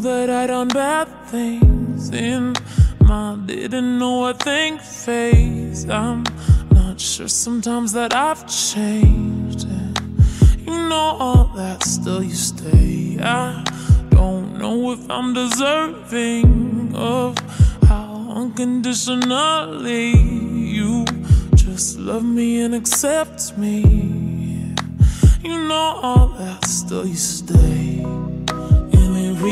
that I done bad things in my didn't know a thing phase. I'm not sure sometimes that I've changed. And you know all that still you stay. I don't know if I'm deserving of how unconditionally you just love me and accept me. You know all that still you stay.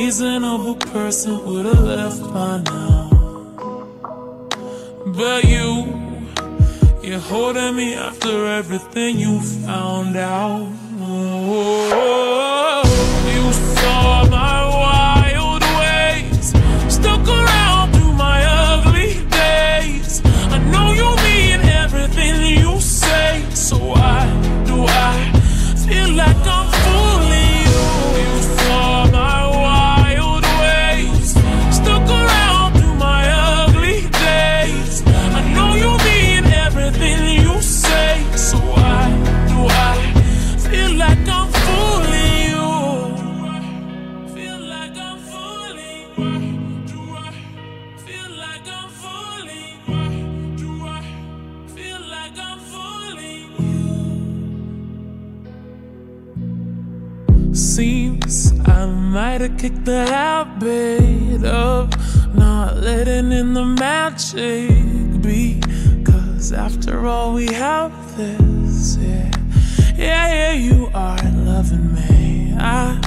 Reasonable person would have left by now. But you, you're holding me after everything you found out. Oh, Seems I might have kicked the habit of not letting in the magic be. Cause after all, we have this, yeah. Yeah, yeah, you are loving me. I,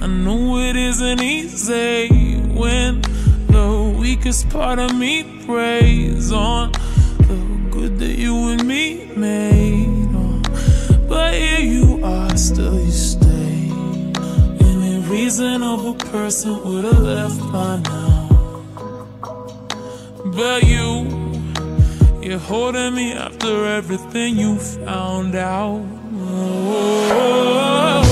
I know it isn't easy when the weakest part of me preys on the good that you and me made. But here you are, still you stay. Reasonable person would have left by now. But you, you're holding me after everything you found out. Oh, oh, oh, oh.